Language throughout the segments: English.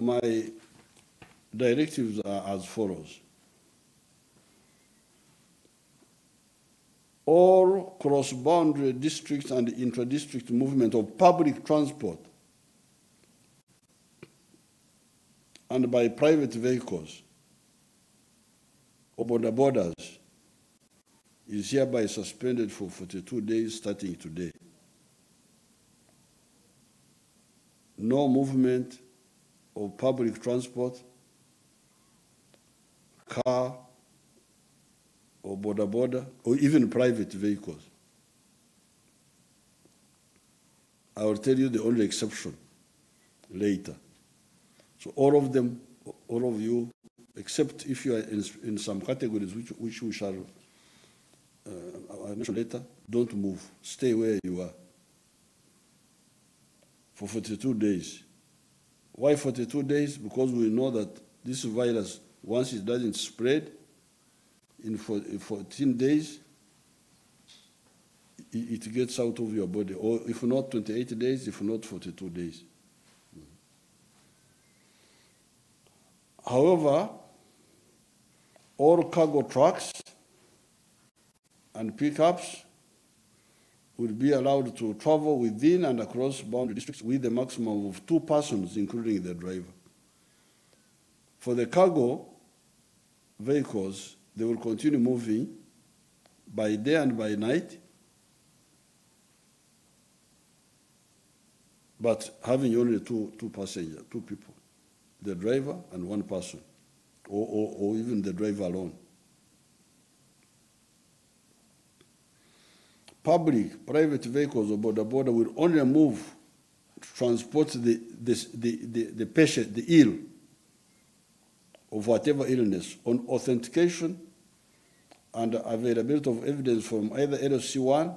my directives are as follows. All cross-boundary district and intra-district movement of public transport and by private vehicles over the borders is hereby suspended for 42 days starting today. No movement of public transport, car, or border border, or even private vehicles. I will tell you the only exception later. So all of them, all of you, except if you are in, in some categories which, which we shall uh, I mention later, don't move. Stay where you are for 42 days. Why 42 days? Because we know that this virus, once it doesn't spread, in 14 days, it gets out of your body. Or if not 28 days, if not 42 days. However, all cargo trucks and pickups will be allowed to travel within and across boundary districts with a maximum of two persons, including the driver. For the cargo vehicles, they will continue moving by day and by night, but having only two, two passengers, two people, the driver and one person, or, or, or even the driver alone. Public, private vehicles or border border will only move transport the, the, the, the, the patient, the ill, of whatever illness on authentication and availability of evidence from either LC1,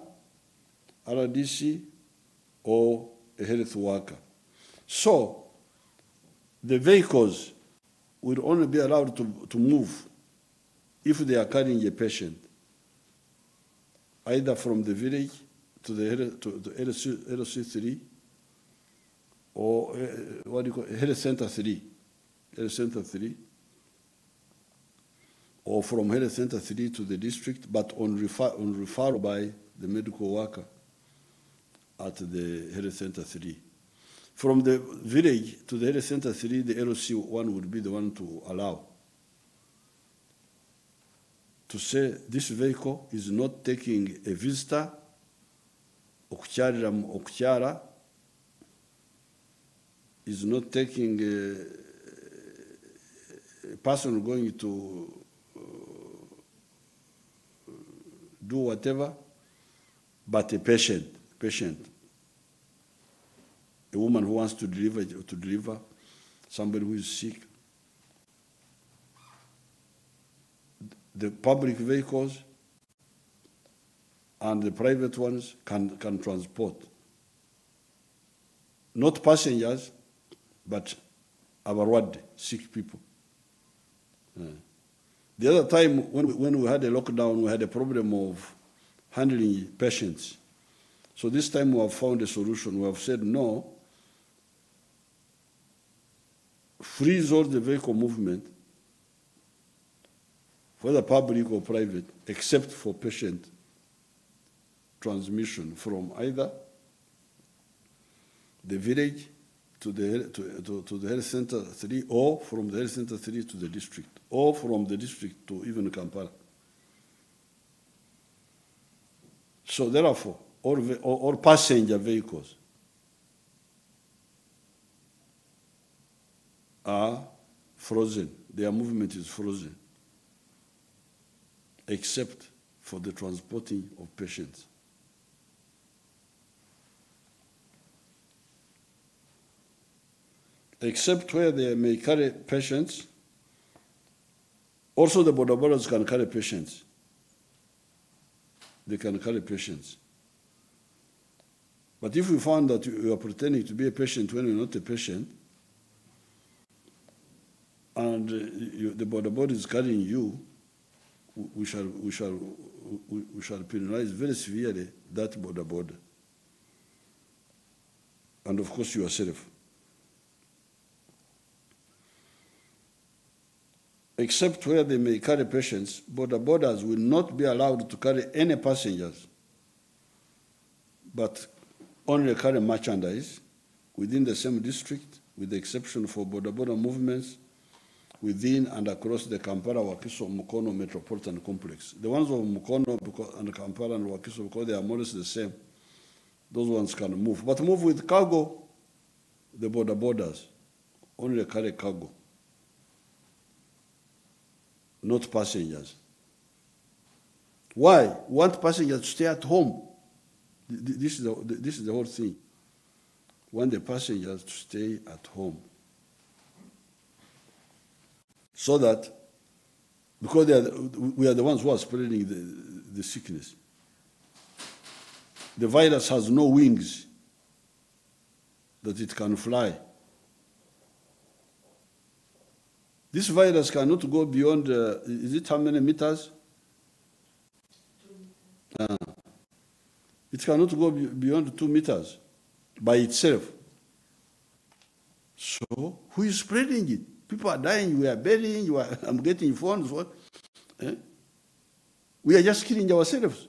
RDC, or a health worker. So, the vehicles will only be allowed to, to move if they are carrying a patient, either from the village to the, to, to LC, LC3 or uh, what do you call it, health center 3, health center 3, or from health center 3 to the district, but on, refer, on referral by the medical worker at the health center 3. From the village to the health center 3, the LOC 1 would be the one to allow. To say this vehicle is not taking a visitor, okukyalira okukyala, is not taking a, a person going to uh, do whatever, but a patient, patient, a woman who wants to deliver, to deliver somebody who is sick. The public vehicles and the private ones can, can transport. Not passengers, but abarwadde, sick people. Uh, the other time when we, when we had a lockdown, we had a problem of handling patients. So this time we have found a solution. We have said no, freeze all the vehicle movement, whether public or private, except for patient transmission from either the village to the, to, to, to the health center 3 or from the health center 3 to the district or from the district to even Kampala. So therefore, all, all, all passenger vehicles are frozen. Their movement is frozen, except for the transporting of patients. except where they may carry patients. Also, the border borders can carry patients. They can carry patients. But if we find that you are pretending to be a patient when you're not a patient, and you, the border is carrying you, we shall, we, shall, we shall penalize very severely that border border. And of course, yourself. except where they may carry patients, border borders will not be allowed to carry any passengers, but only carry merchandise within the same district, with the exception for border border movements within and across the Kampala, Wakiso, Mukono metropolitan complex. The ones of Mukono and Kampala and Wakiso, because they are more or less the same, those ones can move. But move with cargo, the border borders, only carry cargo, not passengers. Why? Want passengers to stay at home. Th- th- This is the, this is the whole thing. Want the passengers to stay at home. So that, because they are, we are the ones who are spreading the, the sickness. The virus has no wings that it can fly. This virus cannot go beyond, uh, is it how many meters? Uh, it cannot go beyond two meters by itself. So, who is spreading it? People are dying, we are burying, you are, I'm getting phones. What? Eh? We are just killing ourselves.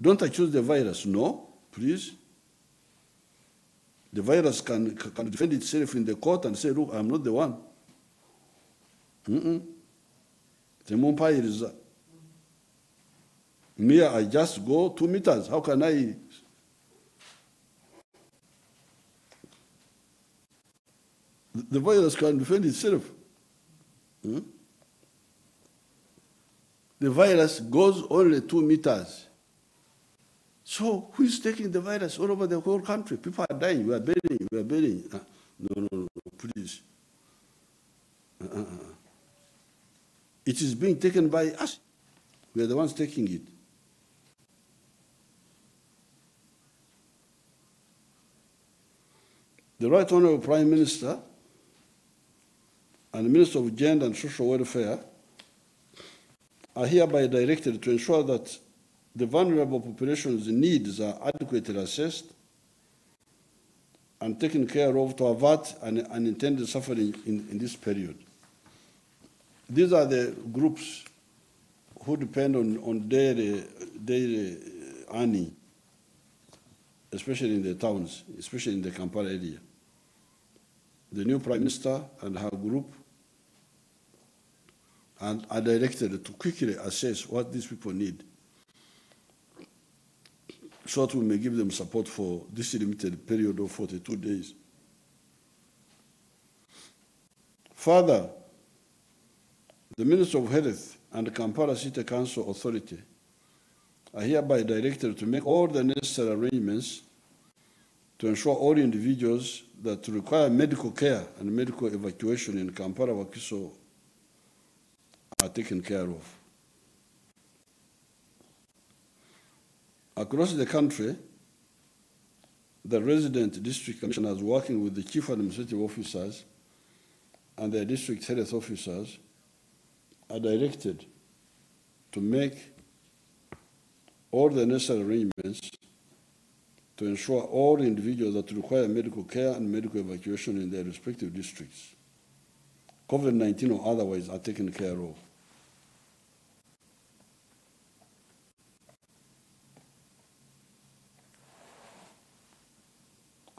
Don't accuse the virus. No, please. The virus can, can defend itself in the court and say, look, I'm not the one. Mm-mm. Temumpayiriza. Me, I just go two meters. How can I? The virus can defend itself. Hmm? The virus goes only two meters. So who is taking the virus all over the whole country? People are dying. We are burying. We are burying. Ah, no, no, no, please. Uh, uh, uh. It is being taken by us. We are the ones taking it. The Right Honorable Prime Minister and the Minister of Gender and Social Welfare are hereby directed to ensure that the vulnerable population's needs are adequately assessed and taken care of to avert an unintended suffering in, in this period. These are the groups who depend on, on daily, daily uh, earning, especially in the towns, especially in the Kampala area. The new Prime Minister and her group and are directed to quickly assess what these people need so that we may give them support for this limited period of 42 days. Further, the Minister of Health and Kampala City Council Authority are hereby directed to make all the necessary arrangements to ensure all individuals that require medical care and medical evacuation in Kampala Wakiso are taken care of. Across the country, the resident district commissioners working with the chief administrative officers and their district health officers are directed to make all the necessary arrangements to ensure all individuals that require medical care and medical evacuation in their respective districts, COVID-19 or otherwise, are taken care of.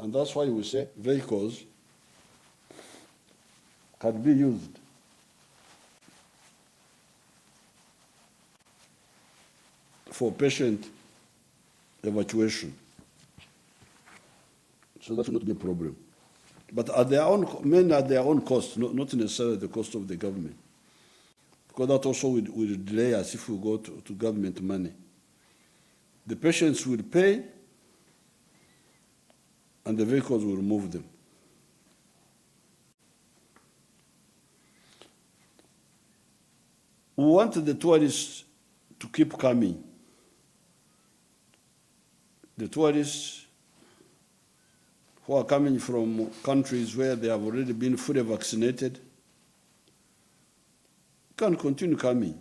And that's why we say vehicles can be used for patient evacuation. So that will not a problem. But at their own, men at their own cost, not, not necessarily the cost of the government. Because that also will, will delay us if we go to, to government money. The patients will pay and the vehicles will move them. We want the tourists to keep coming. The tourists who are coming from countries where they have already been fully vaccinated can continue coming.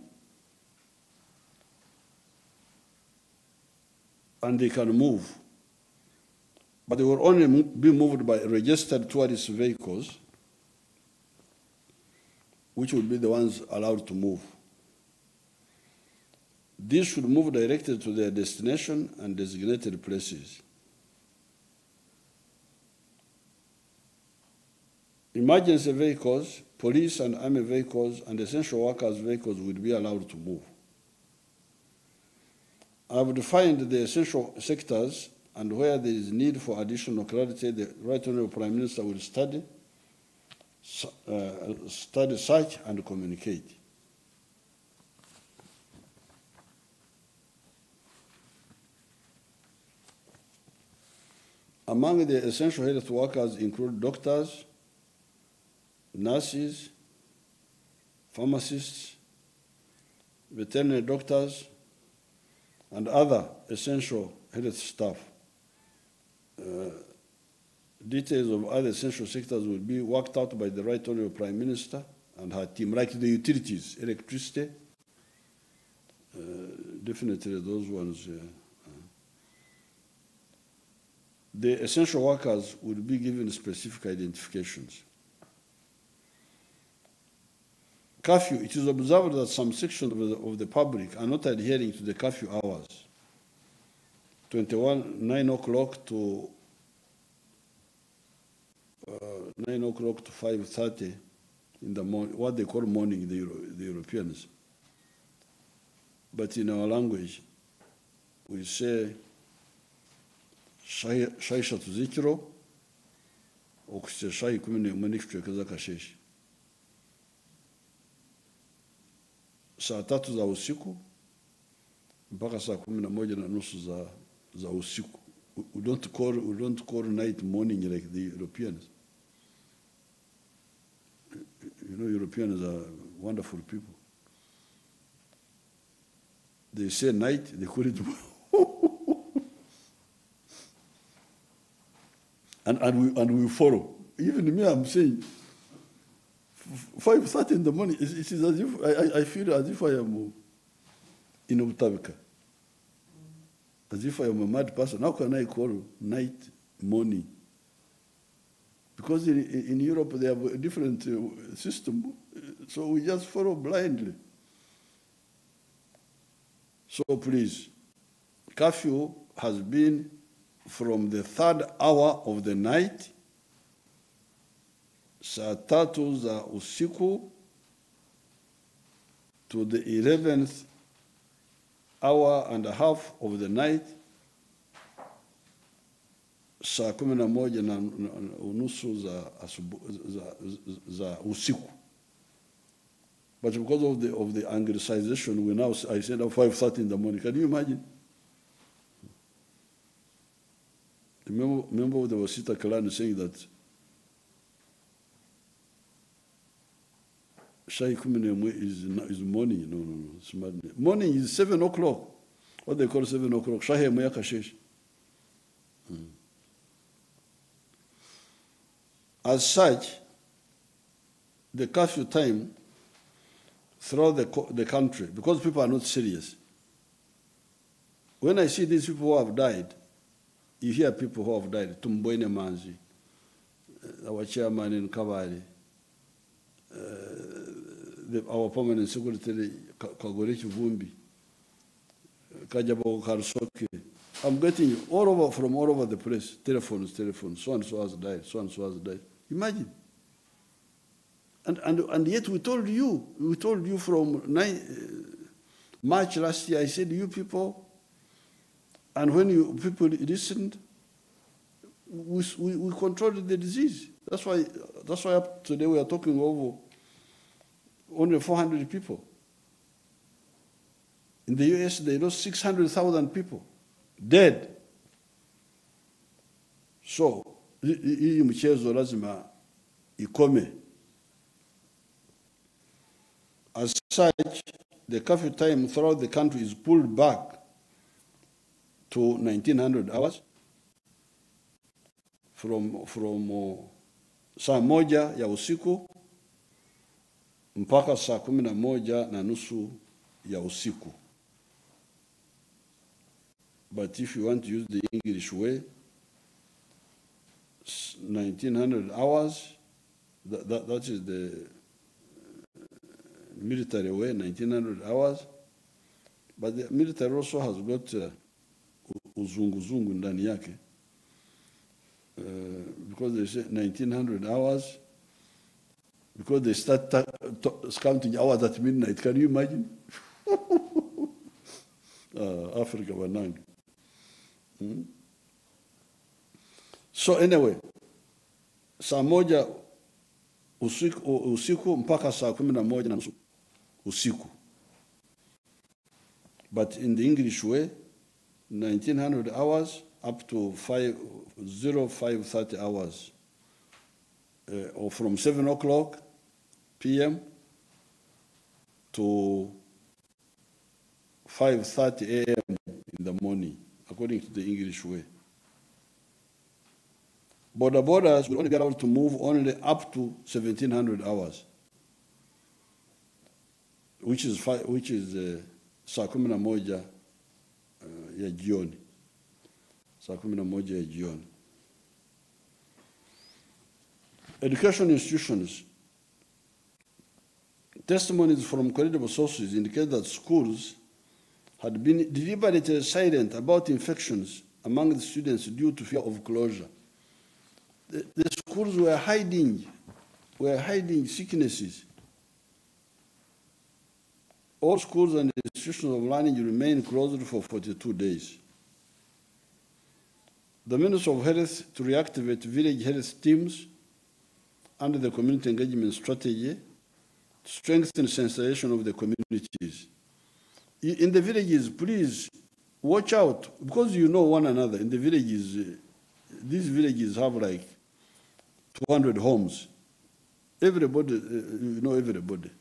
And they can move. But they will only be moved by registered tourist vehicles which would be the ones allowed to move. These should move directly to their destination and designated places. Emergency vehicles, police and army vehicles, and essential workers' vehicles will be allowed to move. I have defined the essential sectors and where there is need for additional clarity, the Right Honorable Prime Minister will study, uh, study search and communicate. Among the essential health workers include doctors, nurses, pharmacists, veterinary doctors, and other essential health staff. Uh, details of other essential sectors will be worked out by the Right Honorable Prime Minister and her team, like the utilities, electricity, uh, definitely those ones. Uh, uh. the essential workers will be given specific identifications. Curfew, it is observed that some sections of the, of the public are not adhering to the curfew hours. 21, 9 o'clock to uh, 9 o'clock to 5.30 in the morning, what they call morning, the, Euro, the Europeans. But in our language, we say shai shatu zikiro, okusiya shai kumi n'imwe n'ikichweka z'akasheshi. Saa tatu za usiku mpaka saa kumi na moja na nusu za, We- don't call, we don't call night morning like the Europeans. You know, Europeans are wonderful people. They say night, they call it. and, and, we, and we follow. Even me, I'm saying, five thirty in the morning. It, is as if I, I- I feel as if I am in Butabika, as if I am a mad person. How can I call night morning? Because in, in Europe they have a different uh, system, so we just follow blindly. So please, curfew has been from the third hour of the night saa tatu za usiku to the 11th hour and a half of the night saa kumi na moja na, unusu za, asubu, za, za usiku. But because of the, of the anglicization we now I said at 5.30 in the morning. Can you imagine? Remember, remember the Wasita Kalani saying that Shai is, is morning. No, no, no. It's madness. Morning is seven o'clock. What they call seven o'clock. Shai imwe ya kashesh. Hmm. As such, the curfew time throughout the, the country, because people are not serious. When I see these people who have died, you hear people who have died. Tumboine Manzi, uh, our chairman in Kabari, uh, the, our permanent secretary Ka- Kagole Kivumbi, Kajabo Karsoke. I'm getting all over from all over the place. Telephones, telephones. So and so has died. So and so has died. Imagine. And, and, and yet we told you, we told you from nine, uh, March last year, I said, you people, and when you people listened, we, we, we controlled the disease. That's why, that's why today we are talking over only 400 people. In the US, they lost 600,000 people dead. So, hi- hi- hii mchezo lazima ikome. As such, the curfew time throughout the country is pulled back to 1900 hours from, from uh, saa moja ya usiku mpaka saa kumi na moja na nusu ya usiku. But if you want to use the English way, s- 1900 hours, that, that, that is the, military way, 1900 hours. But the military also has got uh, uzunguzungu ndani yake. Uh, because they say 1900 hours, because they start counting hours at midnight. Can you imagine? uh, Africa wanangi. Hmm? So anyway, saa moja usiku, usiku mpaka saa kumi na moja na nusu usiku. But in the English way, 1900 hours up to 5, 0530 hours, uh, or from 7 o'clock p.m. to 5.30 a.m. in the morning, according to the English way. Border borders will only be able to move only up to 1700 hours, which is, fi- which is uh, moja uh, ya jioni, moja ya jioni. Education institutions. Testimonies from credible sources indicate that schools had been deliberately silent about infections among the students due to fear of closure. The, the schools were hiding, were hiding sicknesses. All schools and institutions of learning remained closed for 42 days. The Ministry of Health to reactivate village health teams under the community engagement strategy strengthen sensitization of the communities. In the villages, please watch out because you know one another. In the villages, uh, these villages have like 200 homes. Everybody, uh, you know everybody.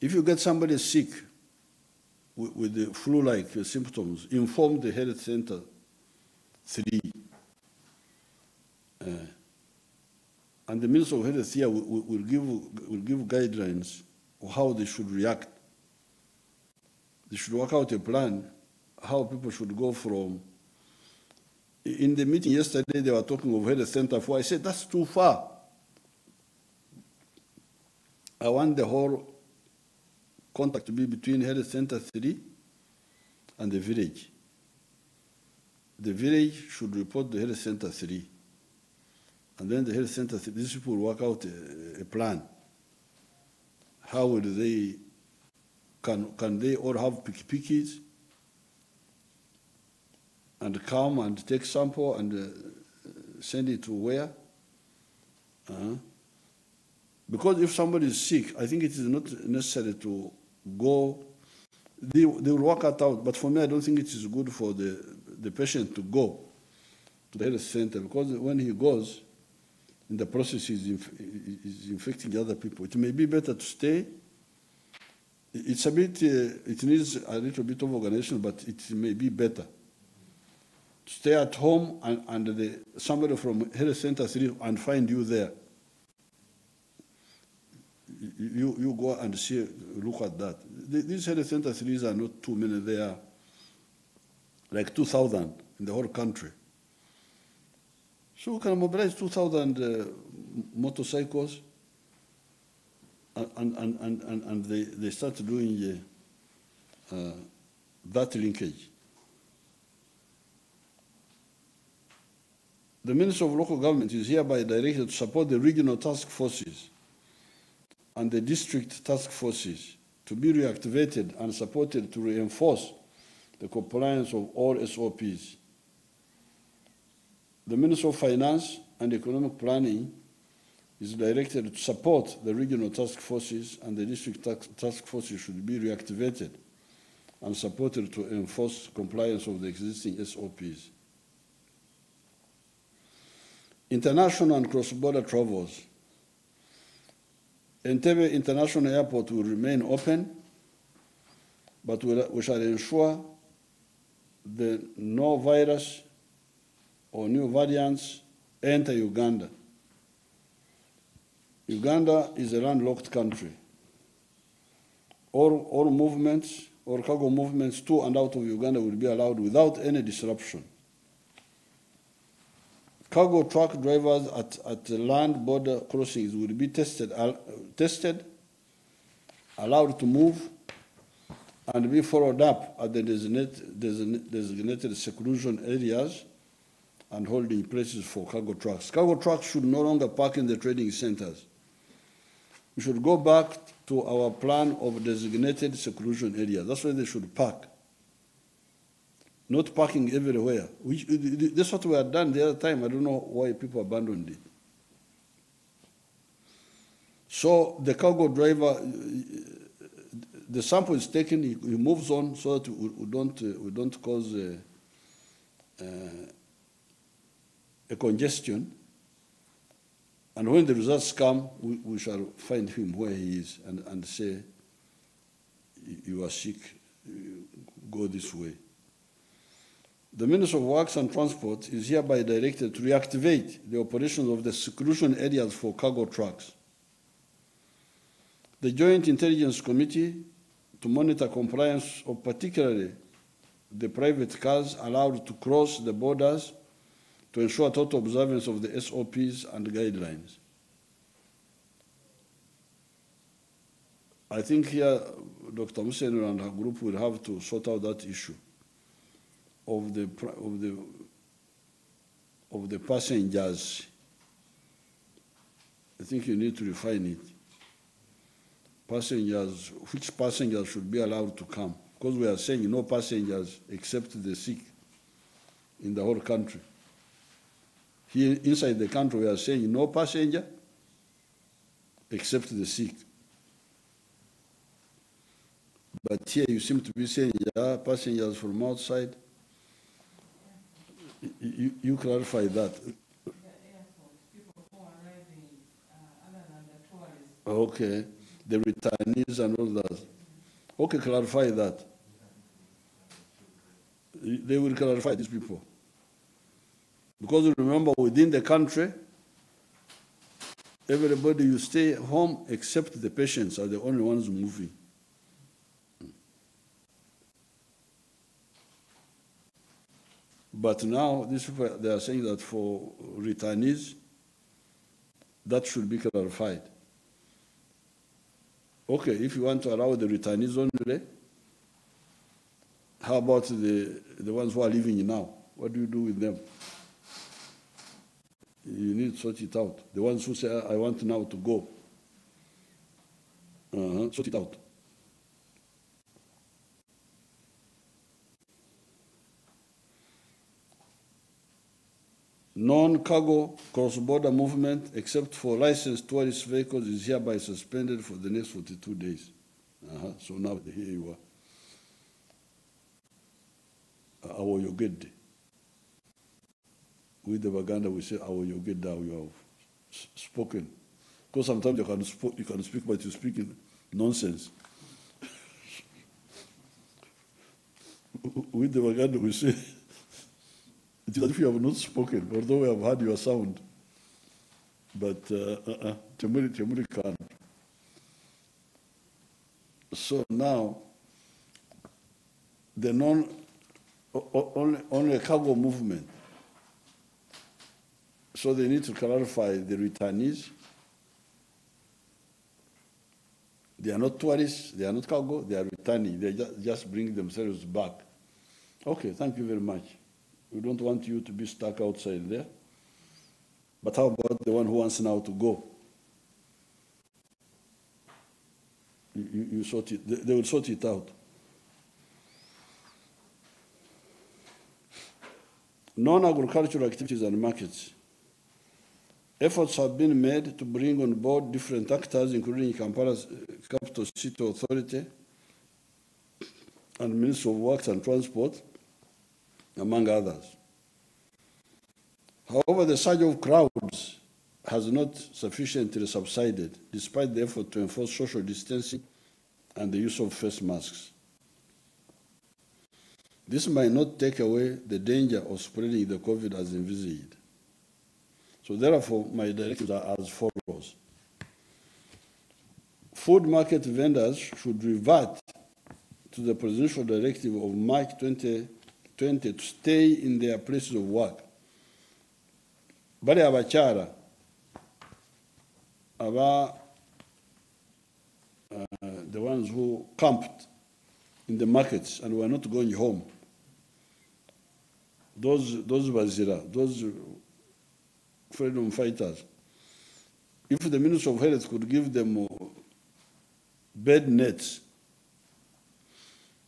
If you get somebody sick with, the flu-like uh, symptoms, inform the health center three. Uh, and the Minister of Health here will, will- give, will give guidelines of how they should react. They should work out a plan how people should go from. In the meeting yesterday, they were talking of health center four. I said, that's too far. I want the whole contact to be between health center three and the village. The village should report to health center three. And then the health center, these people work out a, a plan. How will they, can, can they all have pikipikis and come and take sample and uh, send it to where? Uh-huh. Because if somebody is sick, I think it is not necessary to go. They, they will work it out. But for me, I don't think it is good for the, the patient to go to the health center because when he goes, in the process, he's, inf- is infecting other people. It may be better to stay. It's a bit, uh, it needs a little bit of organization, but it may be better to stay at home and, and the, somebody from health center and find you there. You, you go and see, look at that. The- These health center are not too many. They are like 2,000 in the whole country. So we can mobilize 2,000 uh, motorcycles and, and, and, and, and they, they start doing uh, uh, that linkage. The Minister of Local Government is hereby directed to support the regional task forces and the district task forces to be reactivated and supported to reinforce the compliance of all SOPs. The Minister of Finance and Economic Planning is directed to support the regional task forces and the district task, forces should be reactivated and supported to enforce compliance of the existing SOPs. International and cross-border travels. Entebbe International Airport will remain open, but we shall ensure the no virus or new variants enter Uganda. Uganda is a landlocked country. All, all movements, all cargo movements to and out of Uganda will be allowed without any disruption. Cargo truck drivers at, at the land border crossings will be tested, al- tested, allowed to move, and be followed up at the designated, designated seclusion areas and holding places for cargo trucks. Cargo trucks should no longer park in the trading centers. We should go back to our plan of designated seclusion areas. That's where they should park. Not parking everywhere. Which, that's what we had done the other time. I don't know why people abandoned it. So the cargo driver, the sample is taken, he, moves on so that we, don't, uh, we don't cause uh, uh, a congestion. And when the results come, we, we shall find him where he is and, and say, you are sick, go this way. The Minister of Works and Transport is hereby directed to reactivate the operations of the seclusion areas for cargo trucks. The Joint Intelligence Committee to monitor compliance of particularly the private cars allowed to cross the borders to ensure total observance of the SOPs and guidelines. I think here Dr. Musenero and her group will have to sort out that issue of the, of the, of the passengers. I think you need to refine it. Passengers, which passengers should be allowed to come? Because we are saying no passengers except the sick in the whole country. Here inside the country, we are saying no passenger except the sick. But here you seem to be saying, yeah, passengers from outside. You, you clarify that. Okay, the returnees and all that. Okay, clarify that. They will clarify these people. Because remember, within the country, everybody you stay home except the patients are the only ones moving. But now, they are saying that for returnees, that should be clarified. Okay, if you want to allow the returnees only, how about the, the ones who are living now? What do you do with them? You need to sort it out. The ones who say, I want now to go, uh-huh, sort it out. Non-cargo cross-border movement, except for licensed tourist vehicles, is hereby suspended for the next 42 days. Uh-huh. So now here you are. Our Yogede. With the Baganda, we say our Yogeda, you have spoken. Because sometimes you can, you can speak, but you speak nonsense. With the Baganda, we say, if you have not spoken, although we have heard your sound. But uh, uh, Temuri can't. So now, the non, only, only cargo movement. So they need to clarify the returnees. They are not tourists, they are not cargo, they are returning. They just, bring themselves back. Okay, thank you very much. We don't want you to be stuck outside there. But how about the one who wants now to go? You, you, you sort it, they, they will sort it out. Non-agricultural activities and markets. Efforts have been made to bring on board different actors, including Kampala's uh, Capital City Authority and Ministry of Works and Transport, among others. However, the surge of crowds has not sufficiently subsided, despite the effort to enforce social distancing and the use of face masks. This might not take away the danger of spreading the COVID as envisaged. So therefore, my directives are as follows. Food market vendors should revert to the presidential directive of March 2020 to stay in their places of work. bali abakyala aba uh, the ones who camped in the markets and were not going home. Those, those Bazira, those freedom fighters, if the Minister of Health could give them bed nets,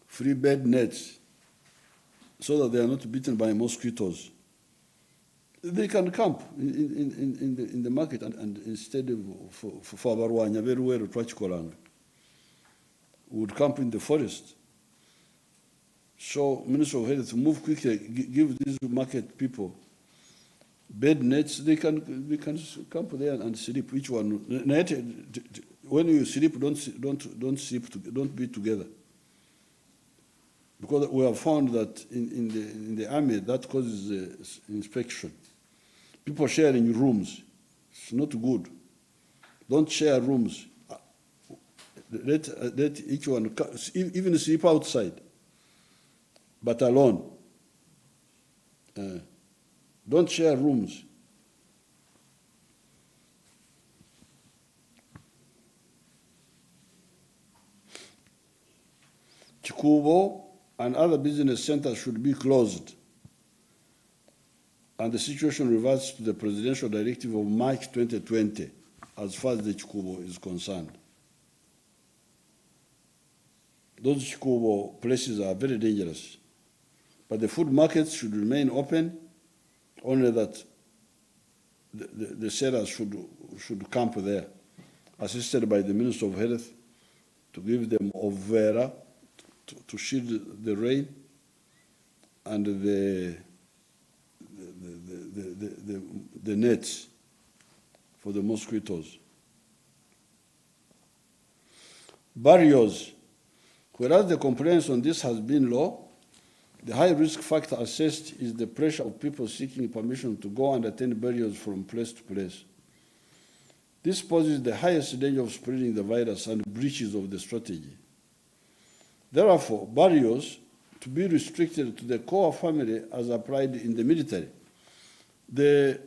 free bed nets, so that they are not bitten by mosquitoes, they can camp in, in, in, in, the, in the market and, and instead of for, for, for abarwanya very well twachikolanga would camp in the forest. So minister of health move quickly give these market people bed nets they can they can camp there and sleep each one? Net when you sleep don't don't don't sleep don't be together. Because we have found that in, in the in the army that causes uh, inspection people sharing rooms. It's not good. Don't share rooms. Uh, let uh, let each one even sleep outside but alone. Uh, don't share rooms Kikuubo and other business centers should be closed and the situation reverts to the presidential directive of March 2020 as far as the Kikuubo is concerned. Those Kikuubo places are very dangerous, but the food markets should remain open, only that the, the, the should, should camp there, assisted by the Minister of Health to give them overa to, to shield the rain and the, the, the, the, the, the, the nets for the mosquitoes. Barriers. Whereas the compliance on this has been low, the high risk factor assessed is the pressure of people seeking permission to go and attend burials from place to place. This poses the highest danger of spreading the virus and breaches of the strategy. Therefore, burials to be restricted to the core family as applied in the military. The,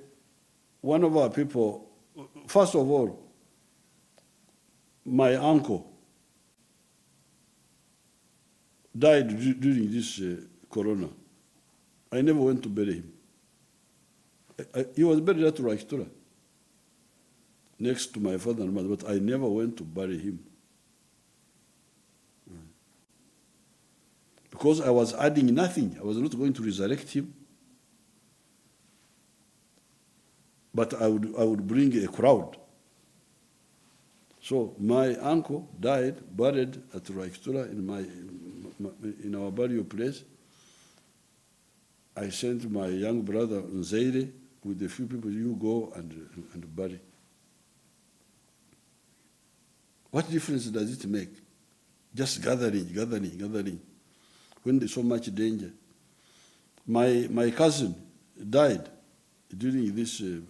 one of our people, first of all, my uncle died during this uh, corona. I never went to bury him. I, I, he was buried at Rwakitura, next to my father and mother, but I never went to bury him. Because I was adding nothing. I was not going to resurrect him. But I would, I would bring a crowd. So my uncle died, buried at Rwakitura in, my, in our burial place. I sent my young brother Nzeire with a few people, you go and, and bury. What difference does it make? Just gathering, gathering, gathering. When there's so much danger. My, my cousin died during this. Uh,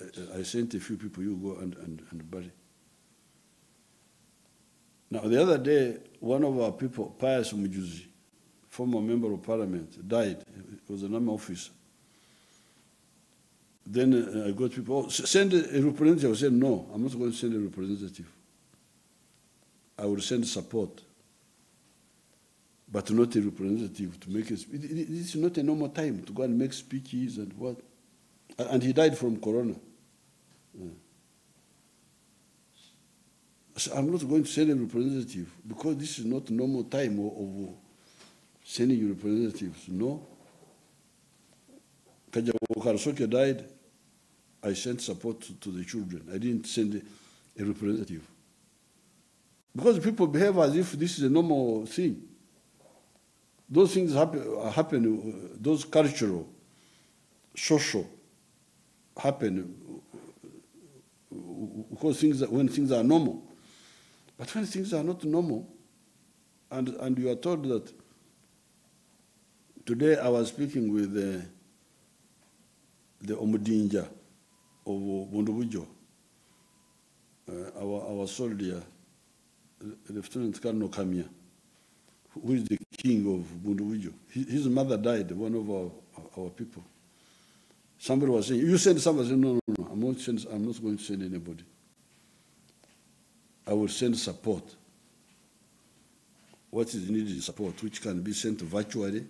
uh, I sent a few people, you go and, and, and bury. Now, the other day, one of our people, Pius Mujuzi, former member of parliament, died. He was an army officer. Then uh, I got people, oh, send a representative. I said, no, I'm not going to send a representative. I will send support, but not a representative to make a speech. This is not a normal time to go and make speeches and what. And he died from corona. Yeah. So I'm not going to send a representative because this is not normal time of, of sending representatives. No. Kajabo Karasoke died. I sent support to, to the children. I didn't send a, a representative. Because people behave as if this is a normal thing. Those things happen, happen those cultural, social, happen because things when things are normal. But when things are not normal, and, and you are told that today I was speaking with uh, the Omudinja of Bundibugyo, uh, our, our soldier, Lieutenant Colonel Kamya, who is the king of Bundibugyo. His, mother died, one of our, our people. Somebody was saying, you send somebody, said, no, no, no, I'm not, send, I'm not going to send anybody. I will send support. What is needed is support, which can be sent virtually,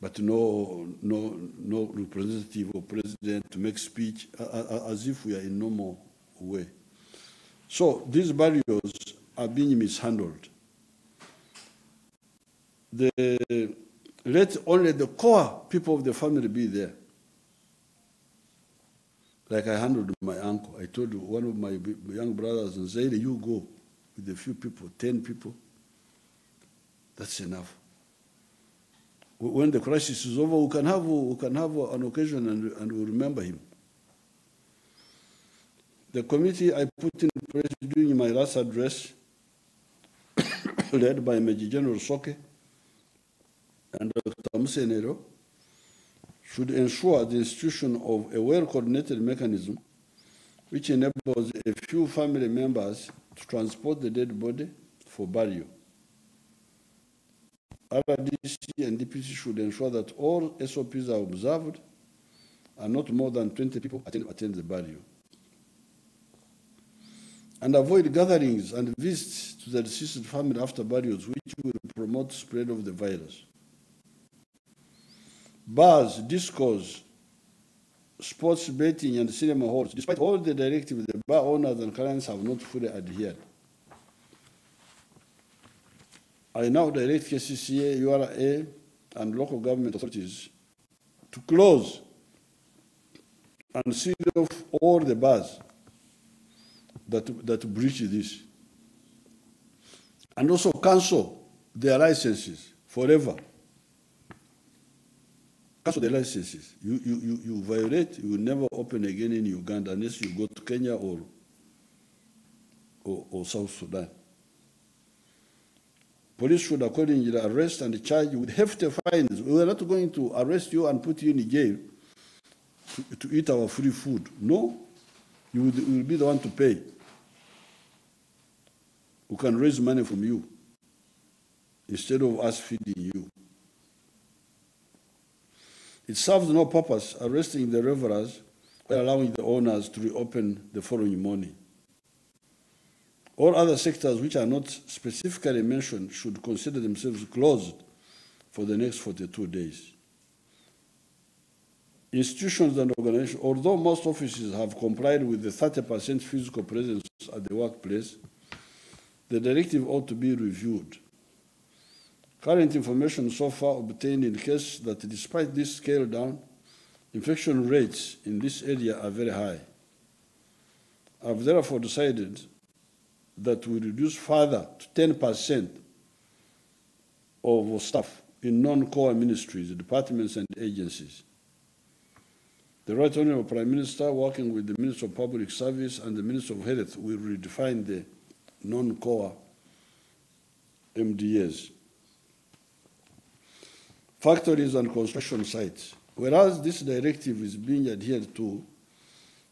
but no, no, no representative or president to make speech as if we are in normal way. So these barriers are being mishandled. The, let only the core people of the family be there. Like I handled my uncle. I told one of my young brothers, and Zaire, you go with a few people, 10 people. That's enough. Wh- When the crisis is over, we can have, we can have an occasion and, and we remember him. The committee I put in place during my last address, led by Major General Soke and Dr. Musenero, should ensure the institution of a well-coordinated mechanism which enables a few family members to transport the dead body for burial. RDC and DPC should ensure that all SOPs are observed and not more than 20 people attend, attend the burial. And avoid gatherings and visits to the deceased family after burials, which will promote spread of the virus. Bars, discos, sports betting, and cinema halls, despite all the directives, the bar owners and clients have not fully adhered. I now direct KCCA, URA, and local government authorities to close and seal off all the bars that, that breach this. And also cancel their licenses forever. Cancel the licenses. You, you, you, you violate, you will never open again in Uganda unless you go to Kenya or, or, or South Sudan. Police should accordingly arrest and charge you with hefty fines. We are not going to arrest you and put you in jail to, to eat our free food. No, you will, you will be the one to pay. We can raise money from you instead of us feeding you. It serves no purpose arresting the revelers while allowing the owners to reopen the following morning. All other sectors which are not specifically mentioned should consider themselves closed for the next 42 days. Institutions and organizations, although most offices have complied with the 30% physical presence at the workplace, the directive ought to be reviewed. Current information so far obtained indicates that despite this scale down, infection rates in this area are very high. I've therefore decided that we reduce further to 10% of staff in non-core ministries, departments, and agencies. The Right Honorable Prime Minister, working with the Minister of Public Service and the Minister of Health, will redefine the non-core MDAs. Factories and construction sites. Whereas this directive is being adhered to,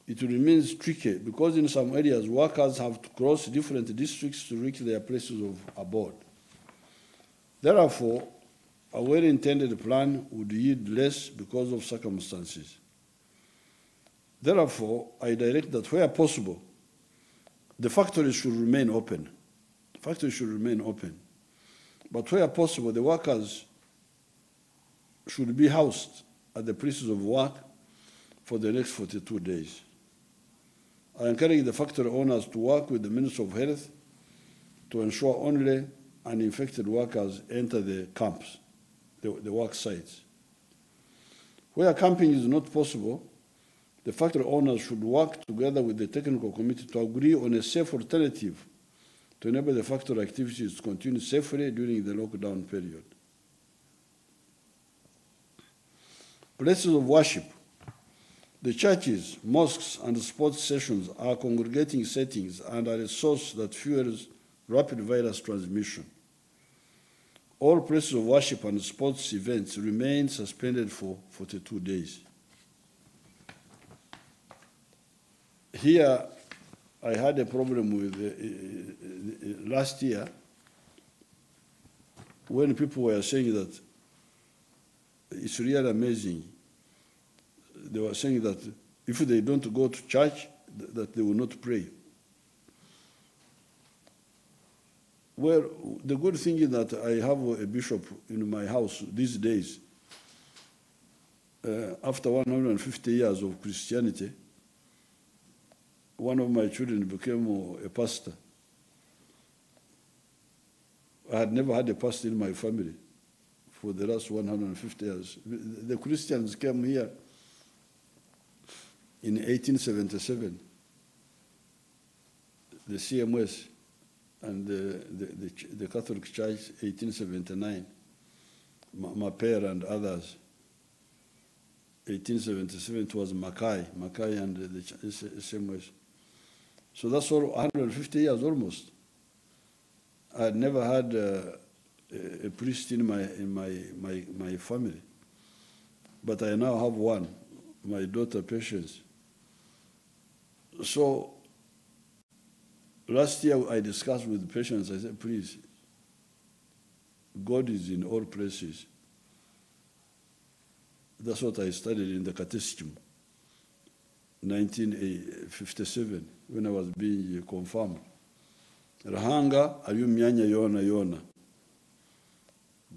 it remains tricky because in some areas workers have to cross different districts to reach their places of abode. Therefore, a well-intended plan would yield less because of circumstances. Therefore, I direct that where possible, the factories should remain open. The Factories should remain open. But where possible, the workers should be housed at the places of work for the next 42 days. I encourage the factory owners to work with the Minister of Health to ensure only uninfected workers enter the camps, the, the work sites. Where camping is not possible, the factory owners should work together with the technical committee to agree on a safe alternative to enable the factory activities to continue safely during the lockdown period. Places of worship. The churches, mosques, and sports sessions are congregating settings and are a source that fuels rapid virus transmission. All places of worship and sports events remain suspended for 42 days. Here, I had a problem with uh, uh, uh, last year when people were saying that it's really amazing. They were saying that if they don't go to church, th- that they will not pray. Well, the good thing is that I have a bishop in my house these days. Uh, after 150 years of Christianity, one of my children became a pastor. I had never had a pastor in my family for the last 150 years. The Christians came here in 1877, the CMS and the, the, the, the Catholic Church, 1879, Mapera and others. 1877 it was Mackay, Mackay and the CMS. So that's all 150 years almost. I had never had uh, a, a priest in my in my, my my family, but I now have one, my daughter Patience. So last year I discussed with Patience, I said, please, God is in all places. That's what I studied in the catechism, 1957, when I was being confirmed. Ruhanga myanya yona yona.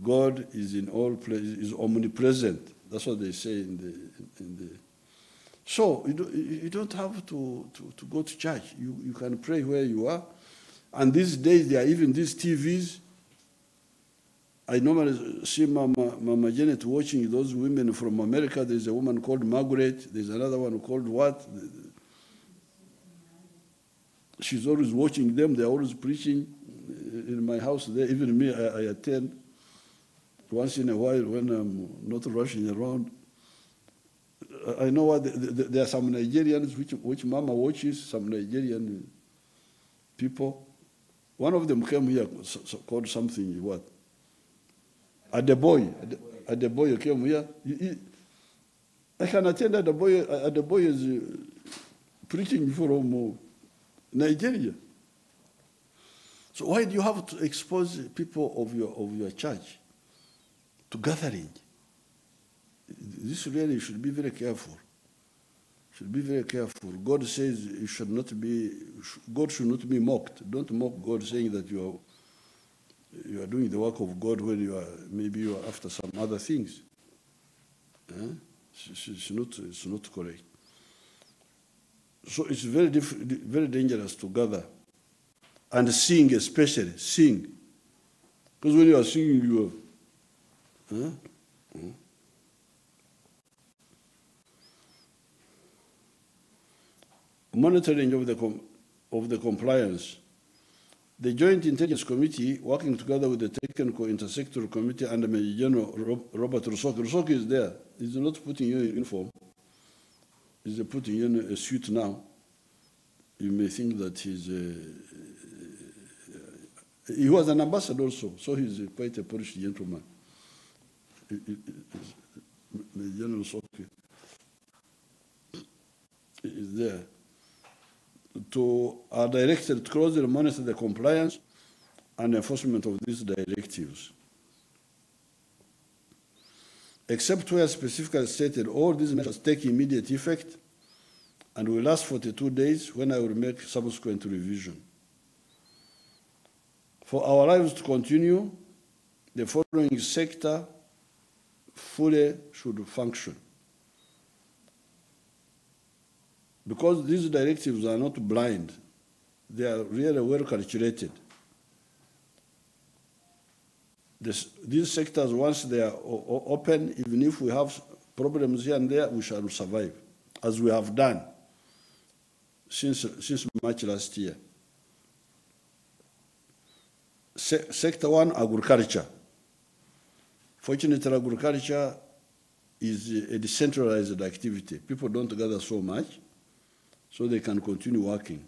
God is in all places, is omnipresent. That's what they say in the, in the so you don't, you don't have to, to, to go to church. You, you can pray where you are. And these days, there are even these TVs. I normally see Mama, Mama Janet watching those women from America. There's a woman called Margaret. There's another one called what? She's always watching them. They're always preaching in my house there. Even me, I, I attend once in a while when I'm not rushing around. I know what the, the, there are some Nigerians which, which Mama watches, some Nigerian people. One of them came here so, so called something what? At the boy. At Adeboye. Adeboye came here. He, he, I can attend. Adeboye is uh, preaching from uh, Nigeria. So why do you have to expose people of your of your church to gathering? This really should be very careful. Should be very careful. God says you should not be. God should not be mocked. Don't mock God, saying that you are you are doing the work of God when you are maybe you are after some other things. Eh? It's, not it's not correct. So it's very very dangerous to gather and sing, especially sing, because when you are singing, you are. Huh? Monitoring of the of the compliance. The Joint Intelligence Committee, working together with the Technical Intersectoral Committee under Major General Rob- Robert Rusoke. Rusoke is there. He's not putting you in uniform. He's putting you in a suit now. You may think that he's a, he was an ambassador also, so he's quite a Polish gentleman. Major General Rusoke is there to are directed to closely monitor the compliance and enforcement of these directives. Except where specifically stated, all these measures take immediate effect and will last 42 days when I will make subsequent revision. For our lives to continue, the following sector fully should function. Because these directives are not blind, they are really well calculated. This, these sectors, once they are open, even if we have problems here and there, we shall survive, as we have done since, since March last year. Se- sector one, agriculture. Fortunately, agriculture is a decentralized activity. People don't gather so much so they can continue working.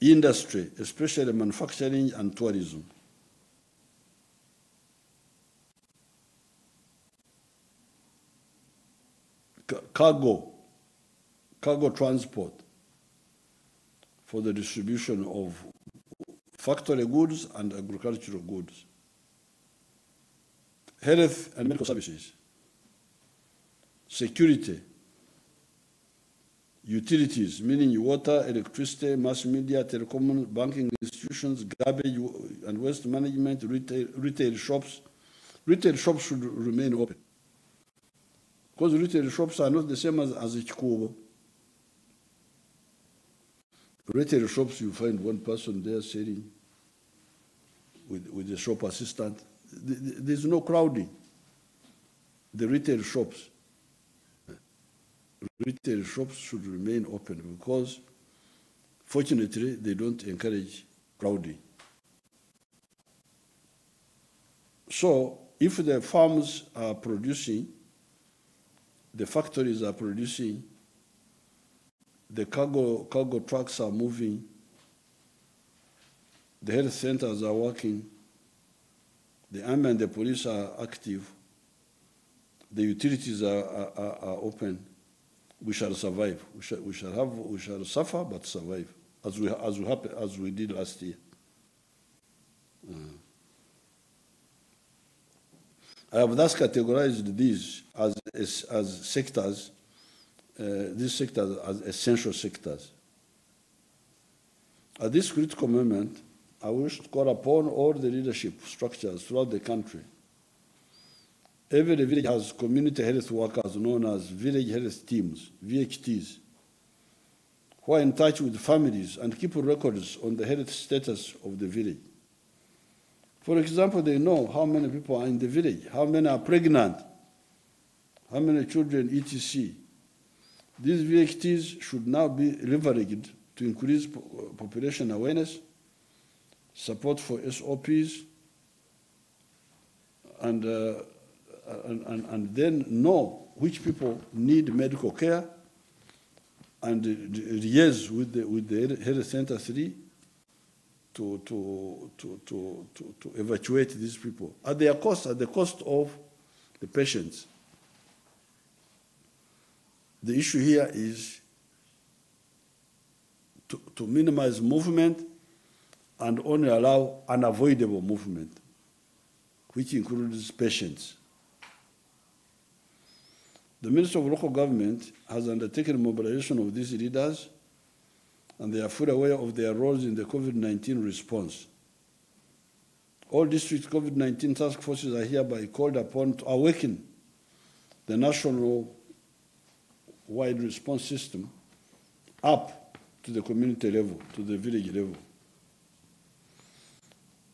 Industry, especially manufacturing and tourism. Cargo, cargo transport for the distribution of factory goods and agricultural goods. Health and medical services. Security, utilities, meaning water, electricity, mass media, telecom, banking institutions, garbage and waste management, retail, retail shops. Retail shops should remain open. Because retail shops are not the same as, as a Kikuubo. Retail shops, you find one person there selling with, with the shop assistant. Th- th- There's no crowding. The retail shops, retail shops should remain open because fortunately they don't encourage crowding. So if the farms are producing, the factories are producing, the cargo, cargo trucks are moving, the health centers are working, the army and the police are active, the utilities are, are, are, are open, we shall survive. We shall, we shall have, we shall suffer but survive, as we, as we, happen, as we did last year. Uh, I have thus categorized these as, as, as sectors, uh, these sectors as essential sectors. At this critical moment, I wish to call upon all the leadership structures throughout the country. Every village has community health workers known as village health teams, VHTs, who are in touch with families and keep records on the health status of the village. For example, they know how many people are in the village, how many are pregnant, how many children, etc. These VHTs should now be leveraged to increase population awareness, support for SOPs, and, uh, Uh, and, and, and then know which people need medical care and uh, liaise with the, with the health center three to, to, to, to, to, to evacuate these people at their cost, at the cost of the patients. The issue here is to, to minimize movement and only allow unavoidable movement, which includes patients. The Minister of Local Government has undertaken mobilization of these leaders, and they are fully aware of their roles in the COVID 19 response. All district COVID 19 task forces are hereby called upon to awaken the national wide response system up to the community level, to the village level.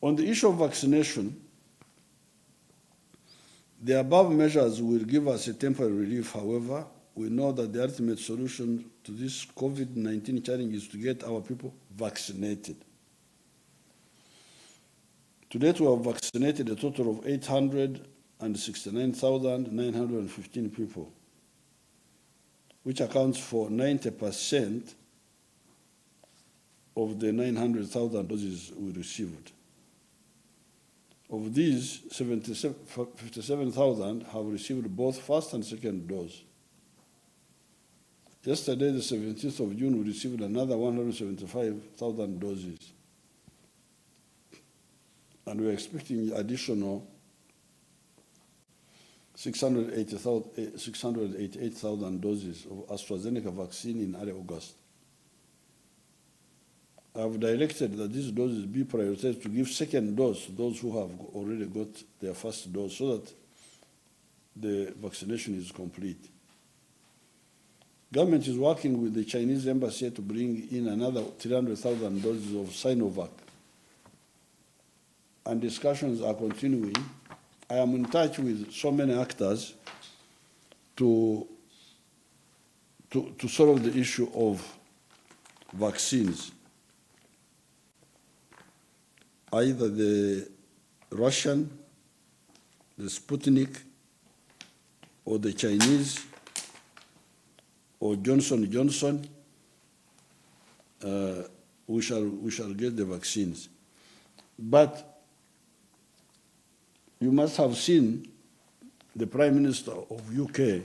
On the issue of vaccination, the above measures will give us a temporary relief. However, we know that the ultimate solution to this COVID 19 challenge is to get our people vaccinated. To date, we have vaccinated a total of 869,915 people, which accounts for 90% of the 900,000 doses we received. Of these, 57,000 have received both first and second dose. Yesterday, the 17th of June, we received another 175,000 doses. And we're expecting additional 680,000 eh, 688,000 doses of AstraZeneca vaccine in early August. I have directed that these doses be prioritized to give second dose to those who have already got their first dose so that the vaccination is complete. Government is working with the Chinese embassy to bring in another 300,000 doses of Sinovac. And discussions are continuing. I am in touch with so many actors to, to, to solve the issue of vaccines. Either the Russian, the Sputnik, or the Chinese, or Johnson Johnson, uh, we shall we shall get the vaccines. But you must have seen the Prime Minister of UK,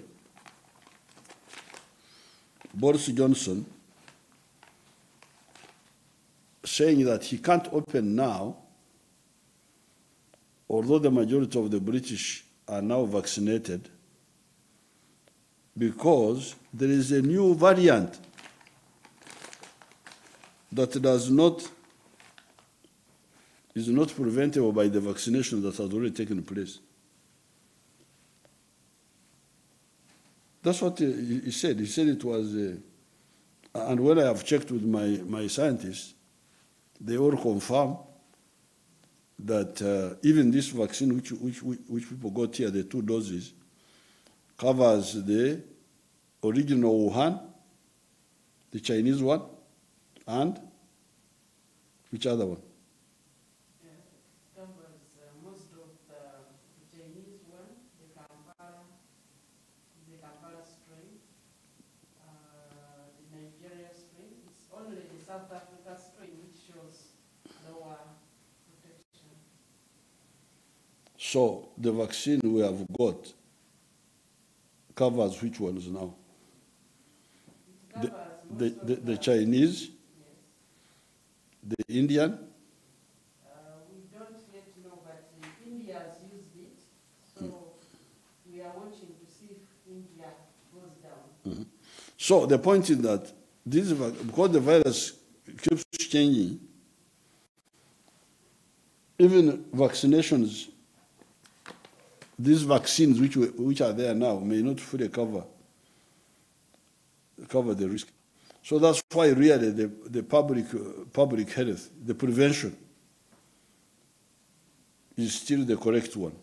Boris Johnson, saying that he can't open now, although the majority of the British are now vaccinated, because there is a new variant that does not is not preventable by the vaccination that has already taken place. That's what he, said. He said it was, uh, and when I have checked with my, my scientists, they all confirm that uh, even this vaccine, which, which, which people got here, the two doses, covers the original Wuhan, the Chinese one, and which other one? covers uh, most of the Chinese one, the Kampala, the Kampala strain, uh, the Nigeria strain. It's only the South Africa strain which shows lower protection. So the vaccine we have got covers which ones now? The, the, the, the Chinese, yes. the Indian, Uh, we don't yet know, but India has used it, so we are watching to see if India goes down. So the point is that this because the virus keeps changing, even vaccinations, these vaccines which we, which are there now may not fully cover cover the risk. So that's why really the, the public uh, public health, the prevention, is still the correct one.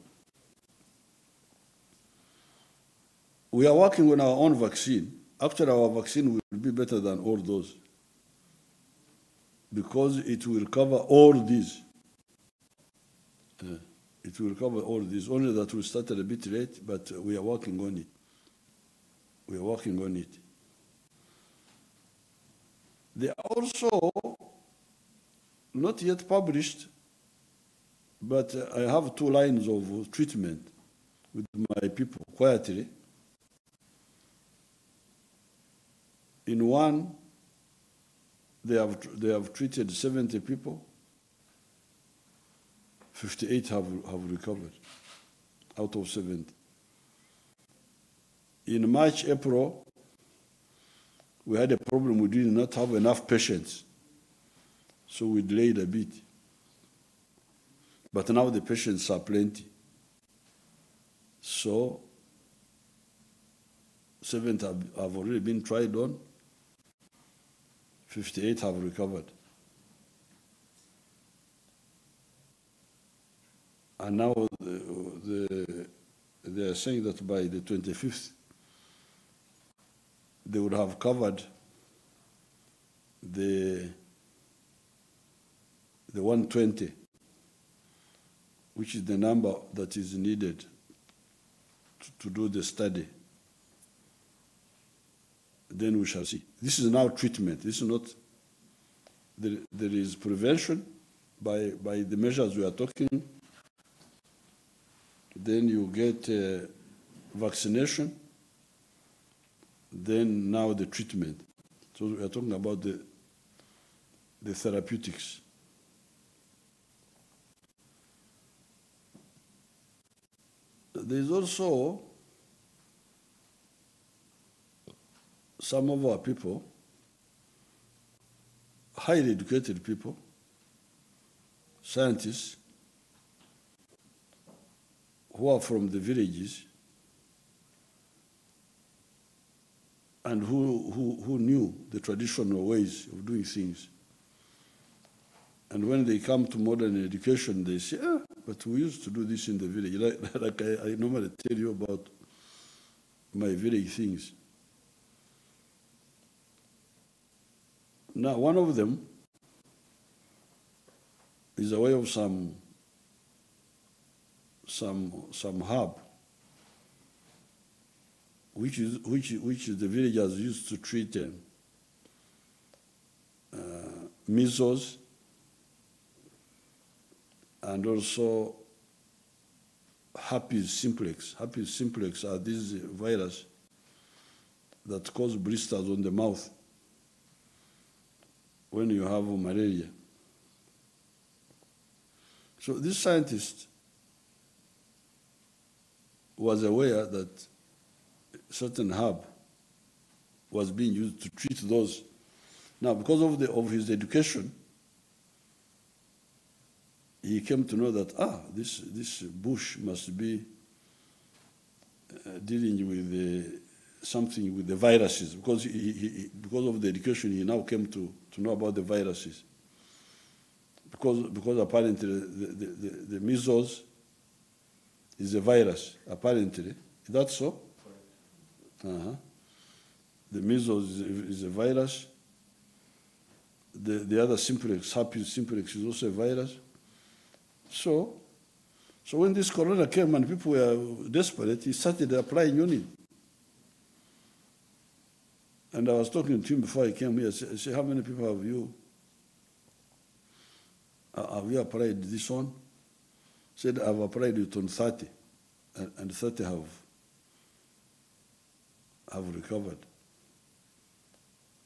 We are working on our own vaccine. Actually, our vaccine will be better than all those because it will cover all these. Uh, it will cover all these. Only that we started a bit late, but we are working on it. We are working on it. They are also not yet published, but I have two lines of treatment with my people quietly. In one, they have, they have treated 70 people, 58 have, have recovered out of 70. In March, April, we had a problem, we did not have enough patients, so we delayed a bit. But now the patients are plenty. So, 70 have, have already been tried on, 58 have recovered. And now the, the, they are saying that by the 25th, they would have covered the, the 120, which is the number that is needed to, to do the study then we shall see. This is now treatment. This is not, there, there is prevention by, by the measures we are talking. Then you get uh, vaccination. Then now the treatment. So we are talking about the, the therapeutics. There is also some of our people, highly educated people, scientists, who are from the villages and who, who, who knew the traditional ways of doing things. And when they come to modern education, they say, ah, but we used to do this in the village. Like, like I, I normally tell you about my village things. Now, one of them is a way of some some some herb, which is which which the villagers used to treat them. uh, measles and also herpes simplex. Herpes simplex are these virus that cause blisters on the mouth when you have malaria. So this scientist was aware that certain herb was being used to treat those Now, because of, the, of his education, he came to know that, ah, this, this bush must be uh, dealing with the, something with the viruses. Because, he, he, he- because of the education, he now came to, to know about the viruses. Because, because apparently the, the, the, the measles is a virus, apparently. Is that so? Uh-huh. The measles is a, virus. The, the other simplex, herpes simplex, is also a virus. So, so when this corona came and people were desperate, he started applying on it. And I was talking to him before he came here. I said, I how many people have you, uh, have you applied this on? Said, I've applied it on 30, and, and 30 have, have recovered.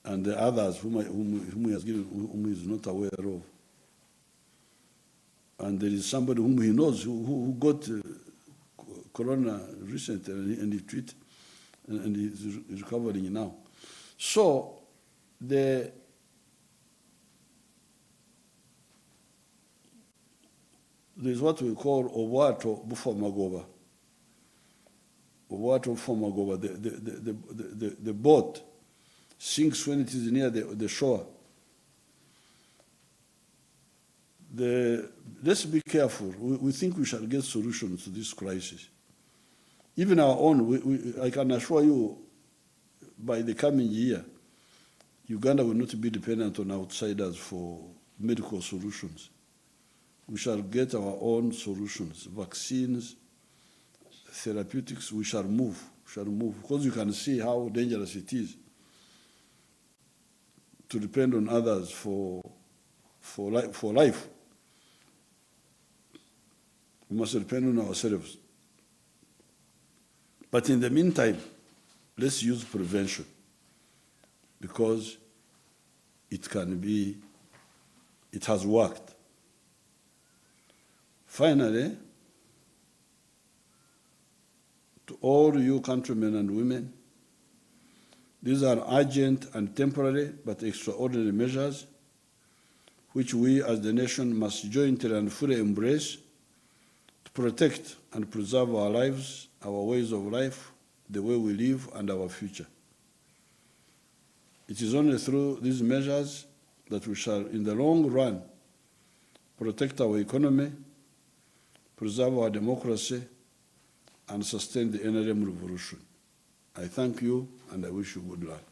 And the others whom, I, whom, whom he has given, whom he is not aware of. And there is somebody whom he knows who, who, got uh, corona recently and he, and he treated and, and he's re- recovering now. So the there's what we call Owato Bufomagoba. Owato Bufomagoba, the, the, the, the, the, the boat sinks when it is near the, the shore. The, let's be careful. We, we think we shall get solutions to this crisis. Even our own, we, we, I can assure you, by the coming year, Uganda will not be dependent on outsiders for medical solutions. We shall get our own solutions, vaccines, therapeutics, we shall move, shall move, because you can see how dangerous it is to depend on others for, for, life, for life. We must depend on ourselves. But in the meantime, let's use prevention because it can be, it has worked. Finally, to all you countrymen and women, these are urgent and temporary but extraordinary measures which we as the nation must jointly and fully embrace to protect and preserve our lives, our ways of life, the way we live, and our future. It is only through these measures that we shall, in the long run, protect our economy, preserve our democracy, and sustain the NRM revolution. I thank you and I wish you good luck.